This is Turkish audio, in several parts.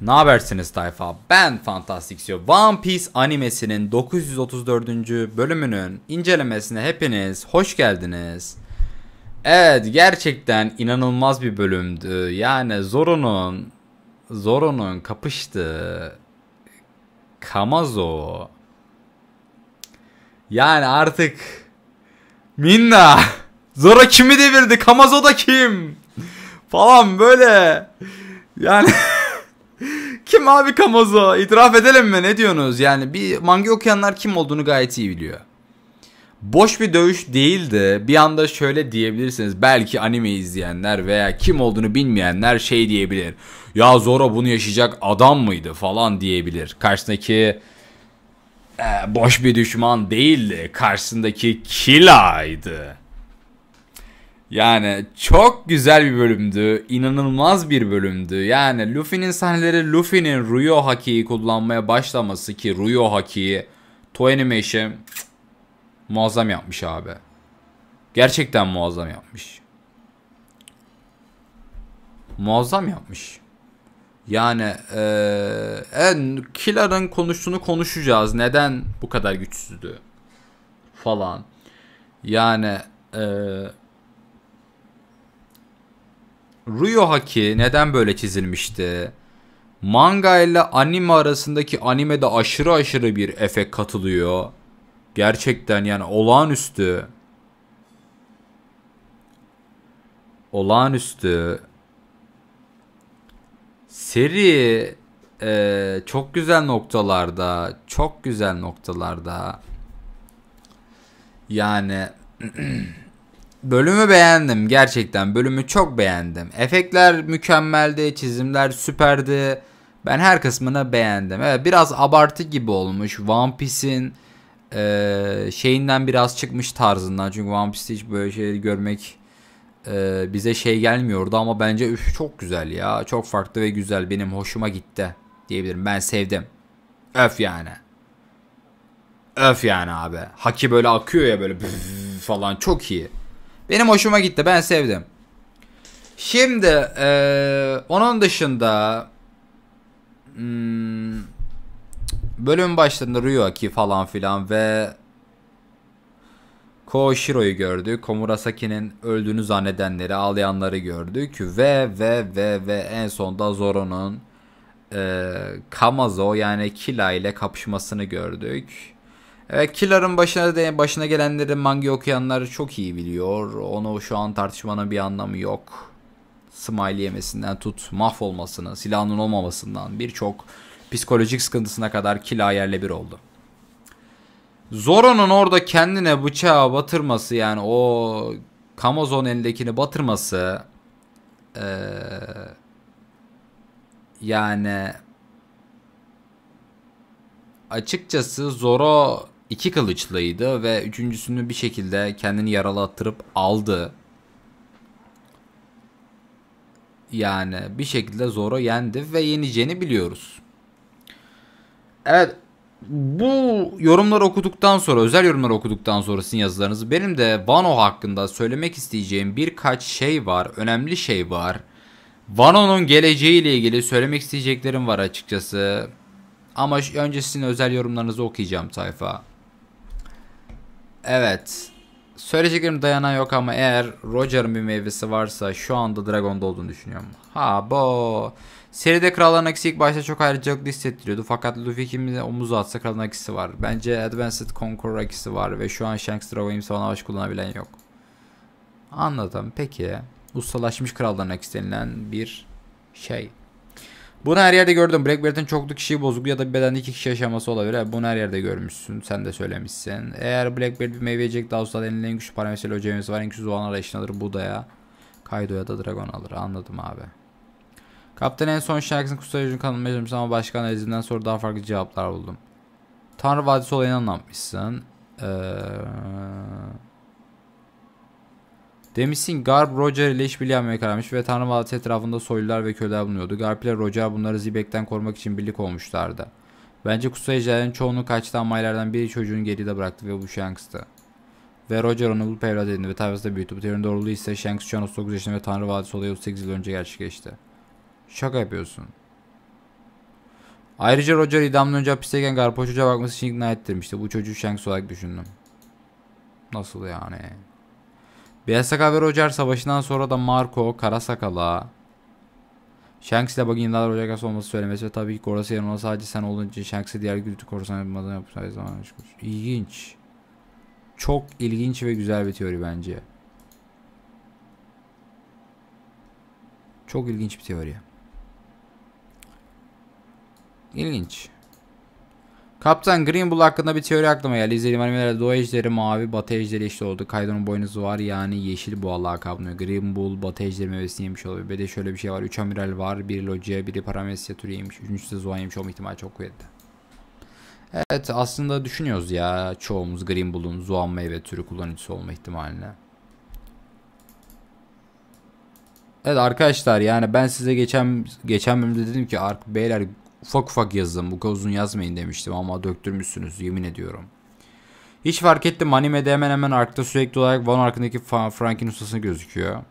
Ne habersiniz tayfa? Ben Fantastic One Piece animesinin 934. bölümünün incelemesine hepiniz hoş geldiniz. Evet gerçekten inanılmaz bir bölümdü. Yani Zoro'nun Zoro'nun kapıştığı Kamazo yani artık Minna Zoro kimi devirdi? Kamazo da kim? Falan böyle. Yani kim abi Kamazo? İtiraf edelim mi? Ne diyorsunuz? Yani bir manga okuyanlar kim olduğunu gayet iyi biliyor. Boş bir dövüş değildi. Bir anda şöyle diyebilirsiniz. Belki anime izleyenler veya kim olduğunu bilmeyenler şey diyebilir. Ya Zoro bunu yaşayacak adam mıydı falan diyebilir. Karşısındaki e, boş bir düşman değildi. Karşısındaki Killa'ydı. Yani çok güzel bir bölümdü. İnanılmaz bir bölümdü. Yani Luffy'nin sahneleri Luffy'nin Ruyo Haki'yi kullanmaya başlaması ki Ruyo Haki'yi Toy Animation muazzam yapmış abi. Gerçekten muazzam yapmış. Muazzam yapmış. Yani ee, en Killer'ın konuştuğunu konuşacağız. Neden bu kadar güçsüzdü falan. Yani eee Ruyo Haki neden böyle çizilmişti? Manga ile anime arasındaki animede aşırı aşırı bir efekt katılıyor. Gerçekten yani olağanüstü. Olağanüstü. Seri e, çok güzel noktalarda. Çok güzel noktalarda. Yani Bölümü beğendim gerçekten. Bölümü çok beğendim. Efektler mükemmeldi, çizimler süperdi. Ben her kısmını beğendim. Evet biraz abartı gibi olmuş. One Piece'in e, şeyinden biraz çıkmış tarzından. Çünkü One Piece'te hiç böyle şeyleri görmek e, bize şey gelmiyordu ama bence üf çok güzel ya. Çok farklı ve güzel. Benim hoşuma gitti diyebilirim. Ben sevdim. Öf yani. Öf yani abi. Haki böyle akıyor ya böyle falan çok iyi. Benim hoşuma gitti. Ben sevdim. Şimdi ee, onun dışında hmm, bölüm başlarında Ryuaki falan filan ve Kooshiro'yu gördük. Komurasaki'nin öldüğünü zannedenleri, ağlayanları gördük. Ve ve ve ve en sonda Zoro'nun e, Kamazo yani Killa ile kapışmasını gördük. Evet Killer'ın başına de, başına gelenleri manga okuyanlar çok iyi biliyor. Onu şu an tartışmanın bir anlamı yok. Smiley yemesinden tut mahvolmasını, silahının olmamasından birçok psikolojik sıkıntısına kadar kila yerle bir oldu. Zoro'nun orada kendine bıçağı batırması yani o Kamazon elindekini batırması ee, yani açıkçası Zoro iki kılıçlıydı ve üçüncüsünü bir şekilde kendini yaralı attırıp aldı. Yani bir şekilde Zoro yendi ve yeneceğini biliyoruz. Evet bu yorumları okuduktan sonra özel yorumları okuduktan sonra sizin yazılarınızı benim de Wano hakkında söylemek isteyeceğim birkaç şey var. Önemli şey var. Wano'nun geleceğiyle ilgili söylemek isteyeceklerim var açıkçası. Ama önce sizin özel yorumlarınızı okuyacağım sayfa. Evet. Söyleyeceklerim dayanan yok ama eğer Roger'ın bir meyvesi varsa şu anda Dragon'da olduğunu düşünüyorum. Ha bu. Seride Kralların Akisi ilk başta çok ayrıcalıklı hissettiriyordu. Fakat Luffy kimine omuz atsa Kralın Akisi var. Bence Advanced Conqueror Akisi var ve şu an Shanks Dragon imsa savaş kullanabilen yok. Anladım. Peki. Ustalaşmış Kralların Akisi denilen bir şey. Bunu her yerde gördüm. Blackbeard'in çoklu kişiyi bozuk ya da bir bedende iki kişi yaşaması olabilir. Bunu her yerde görmüşsün. Sen de söylemişsin. Eğer Blackbeard bir meyve yiyecek daha usta en güçlü parametreli hocamız var. En güçlü olan arayışını alır. Buda'ya. Kaido'ya da Dragon alır. Anladım abi. Kaptan en son şarkısını kutlayıcının kanalına yazmış ama başkan izinden sonra daha farklı cevaplar buldum. Tanrı Vadisi olayını anlatmışsın. Eee... Demişsin Garp Roger ile işbirliği yapmaya kararmış ve Tanrı Vadisi etrafında soylular ve köleler bulunuyordu. Garp ile Roger bunları Zibek'ten korumak için birlik olmuşlardı. Bence kutsal ejderlerin çoğunu kaçtı ama aylardan biri çocuğunu geride bıraktı ve bu Shanks'tı. Ve Roger onu bulup evlat edindi ve tayfasında büyüttü. Bu teorinin doğruluğu ise Shanks şu an 39 yaşında ve Tanrı Vadisi olayı 38 yıl önce gerçekleşti. Şaka yapıyorsun. Ayrıca Roger idamdan önce hapisteyken Garpo çocuğa bakması için ikna ettirmişti. Bu çocuğu Shanks olarak düşündüm. Nasıl yani? Beyaz Sakal ve Roger savaşından sonra da Marco, Kara Sakal'a Shanks ile Bug'in yıllar Roger olması söylemesi ve tabii ki Coruscant yanına sadece sen olunca Shanks'e diğer güdütü Coruscant yapmadan yaptığı zaman İlginç. Çok ilginç ve güzel bir teori bence. Çok ilginç bir teori. İlginç. Kaptan Green Bull hakkında bir teori aklıma geldi. İzlediğim animelerde Doğu Ejderi mavi, Batı Ejderi eşit oldu. Kaido'nun boynuzu var yani yeşil bu lakabını. Green Bull, Batı Ejderi meyvesini yemiş olabilir. Bir de şöyle bir şey var. Üç amiral var. Biri Logia, biri Paramecia türü yemiş. Üçüncüsü de Zoan yemiş olma ihtimali çok kuvvetli. Evet aslında düşünüyoruz ya çoğumuz Green Bull'un Zoan meyve türü kullanıcısı olma ihtimaline. Evet arkadaşlar yani ben size geçen geçen bölümde dedim ki beyler ufak ufak yazın bu kadar uzun yazmayın demiştim ama döktürmüşsünüz yemin ediyorum. Hiç fark ettim animede hemen hemen arkta sürekli olarak Van Ark'ındaki Frank'in ustasını gözüküyor.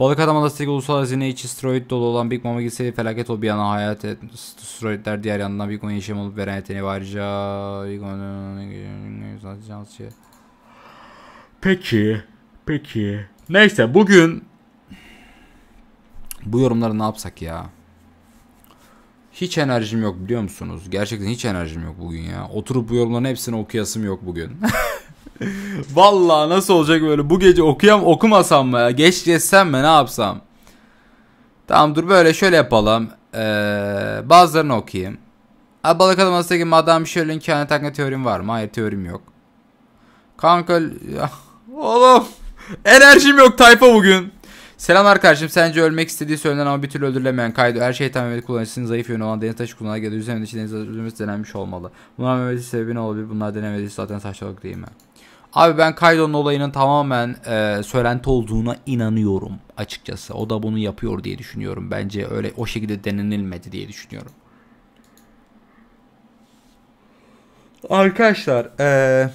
Balık Adam Adası'ndaki ulusal hazine içi steroid dolu olan Big Mama gitseydi felaket o bir yana hayat et. Steroidler diğer yandan Big Mama yaşam olup veren yeteneği var. Peki. Peki. Neyse bugün bu yorumları ne yapsak ya? Hiç enerjim yok biliyor musunuz? Gerçekten hiç enerjim yok bugün ya. Oturup bu yorumların hepsini okuyasım yok bugün. Vallahi nasıl olacak böyle bu gece okuyam okumasam mı ya? Geç geçsem mi ne yapsam? Tamam dur böyle şöyle yapalım. Ee, bazılarını okuyayım. Abi balık adam hastaki madem bir şöyle kehanet hakkında teorim var mı? Hayır teorim yok. Kanka oğlum enerjim yok tayfa bugün. Selam arkadaşım. Sence ölmek istediği söylenen ama bir türlü öldürülemeyen Kaydo her şeyi tam Mehmet kullanıcısının zayıf yönü olan deniz taşı kullanarak ya da üzerinde için deniz öldürülmesi denenmiş olmalı. Bunlar Mehmet'in sebebi ne olabilir? Bunlar denemediği zaten saçmalık değil mi? Abi ben Kaido'nun olayının tamamen e, söylenti olduğuna inanıyorum açıkçası. O da bunu yapıyor diye düşünüyorum. Bence öyle o şekilde denenilmedi diye düşünüyorum. Arkadaşlar e,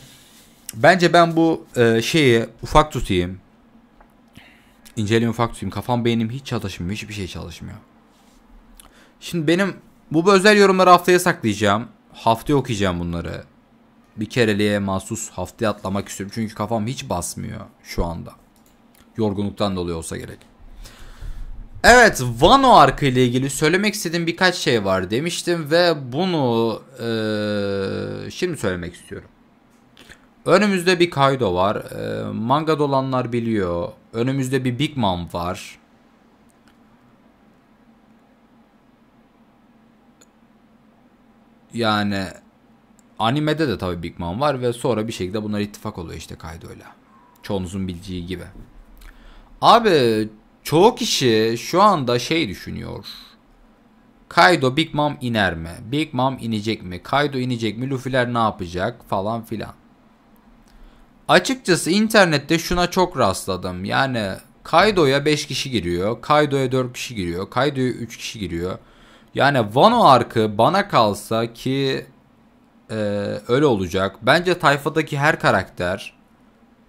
bence ben bu e, şeyi ufak tutayım. İnceleyeyim ufak tutayım. Kafam beynim hiç çalışmıyor. Hiçbir şey çalışmıyor. Şimdi benim bu özel yorumları haftaya saklayacağım. Haftaya okuyacağım bunları bir kereliğe mahsus haftaya atlamak istiyorum. Çünkü kafam hiç basmıyor şu anda. Yorgunluktan dolayı olsa gerek. Evet Vano arka ile ilgili söylemek istediğim birkaç şey var demiştim ve bunu e, şimdi söylemek istiyorum. Önümüzde bir Kaido var. E, manga dolanlar biliyor. Önümüzde bir Big Mom var. Yani Animede de tabii Big Mom var ve sonra bir şekilde bunlar ittifak oluyor işte Kaido'yla. Çoğunuzun bildiği gibi. Abi çoğu kişi şu anda şey düşünüyor. Kaido Big Mom iner mi? Big Mom inecek mi? Kaido inecek mi? Luffy'ler ne yapacak? Falan filan. Açıkçası internette şuna çok rastladım. Yani Kaido'ya 5 kişi giriyor. Kaido'ya 4 kişi giriyor. Kaido'ya 3 kişi giriyor. Yani Wano arkı bana kalsa ki e, öyle olacak. Bence tayfadaki her karakter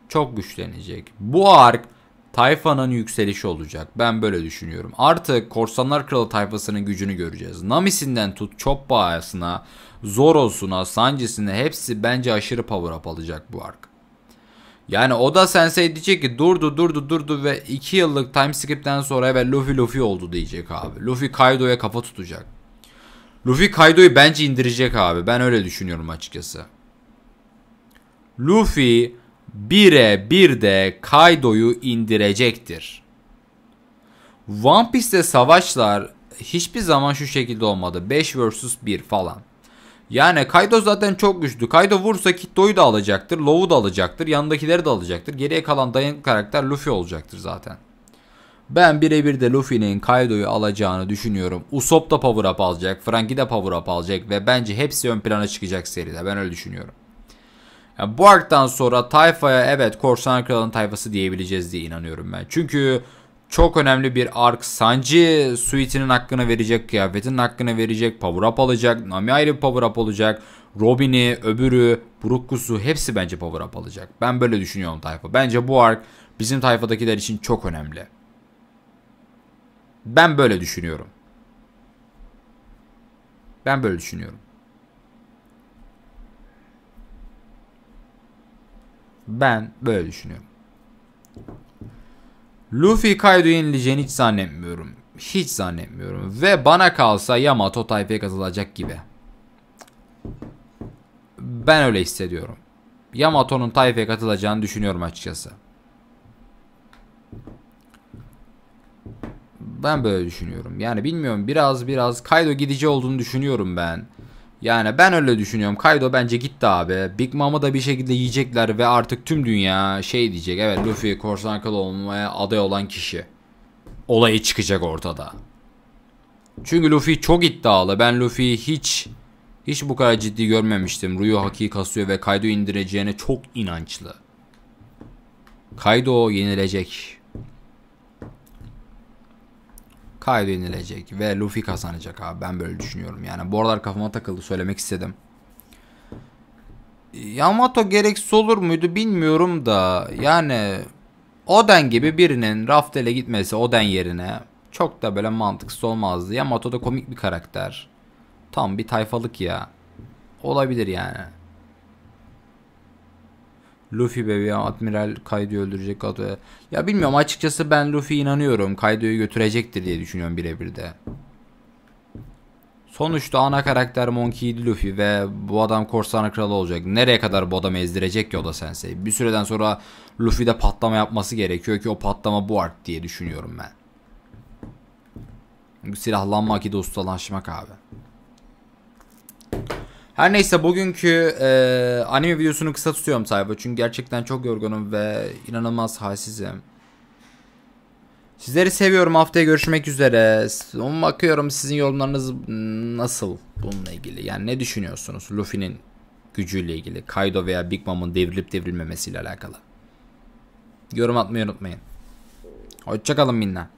çok güçlenecek. Bu ark tayfanın yükselişi olacak. Ben böyle düşünüyorum. Artık Korsanlar Kralı tayfasının gücünü göreceğiz. Nami'sinden tut Choppa'sına, Zoro'suna, Sanji'sine hepsi bence aşırı power up alacak bu ark. Yani o da Sensei diyecek ki durdu durdu durdu ve 2 yıllık time skip'ten sonra evet Luffy Luffy oldu diyecek abi. Luffy Kaido'ya kafa tutacak. Luffy Kaido'yu bence indirecek abi. Ben öyle düşünüyorum açıkçası. Luffy 1'e 1'de Kaido'yu indirecektir. One Piece'te savaşlar hiçbir zaman şu şekilde olmadı. 5 vs 1 falan. Yani Kaido zaten çok güçlü. Kaido vursa Kitto'yu da alacaktır. Low'u da alacaktır. Yanındakileri de alacaktır. Geriye kalan dayanıklı karakter Luffy olacaktır zaten. Ben birebir de Luffy'nin Kaido'yu alacağını düşünüyorum. Usopp da power up alacak. Franky de power up alacak. Ve bence hepsi ön plana çıkacak seride. Ben öyle düşünüyorum. Yani bu arktan sonra tayfaya evet Korsan Kralı'nın tayfası diyebileceğiz diye inanıyorum ben. Çünkü çok önemli bir ark. Sanji suite'inin hakkını verecek, kıyafetinin hakkını verecek, power up alacak, Nami ayrı bir power up olacak. Robin'i, öbürü, Brookus'u hepsi bence power up alacak. Ben böyle düşünüyorum tayfa. Bence bu ark bizim tayfadakiler için çok önemli. Ben böyle düşünüyorum. Ben böyle düşünüyorum. Ben böyle düşünüyorum. Luffy Kaido'yu yenileceğini hiç zannetmiyorum. Hiç zannetmiyorum. Ve bana kalsa Yamato tayfaya katılacak gibi. Ben öyle hissediyorum. Yamato'nun tayfaya katılacağını düşünüyorum açıkçası. Ben böyle düşünüyorum. Yani bilmiyorum biraz biraz Kaido gidici olduğunu düşünüyorum ben. Yani ben öyle düşünüyorum. Kaido bence gitti abi. Big Mom'u da bir şekilde yiyecekler ve artık tüm dünya şey diyecek. Evet Luffy korsan kral olmaya aday olan kişi. Olayı çıkacak ortada. Çünkü Luffy çok iddialı. Ben Luffy'yi hiç hiç bu kadar ciddi görmemiştim. Ryu Haki kasıyor ve Kaido indireceğine çok inançlı. Kaido yenilecek. Kaido yenilecek ve Luffy kazanacak abi. Ben böyle düşünüyorum. Yani bu aralar kafama takıldı söylemek istedim. Yamato gereksiz olur muydu bilmiyorum da yani Oden gibi birinin Raftel'e gitmesi Oden yerine çok da böyle mantıksız olmazdı. Yamato da komik bir karakter. Tam bir tayfalık ya. Olabilir yani. Luffy bebeği Admiral Kaido'yu öldürecek Kaido'ya. Ya bilmiyorum açıkçası ben Luffy inanıyorum. Kaido'yu götürecektir diye düşünüyorum birebir de. Sonuçta ana karakter Monkey Luffy ve bu adam korsan kralı olacak. Nereye kadar bu adamı ezdirecek ki o da sensei? Bir süreden sonra Luffy'de patlama yapması gerekiyor ki o patlama bu art diye düşünüyorum ben. Silahlanmak ki de ustalaşmak abi. Her neyse bugünkü e, anime videosunu kısa tutuyorum sayfa. Çünkü gerçekten çok yorgunum ve inanılmaz halsizim. Sizleri seviyorum. Haftaya görüşmek üzere. Bakıyorum sizin yorumlarınız nasıl bununla ilgili. Yani ne düşünüyorsunuz Luffy'nin gücüyle ilgili. Kaido veya Big Mom'un devrilip devrilmemesiyle alakalı. Yorum atmayı unutmayın. Hoşçakalın minna.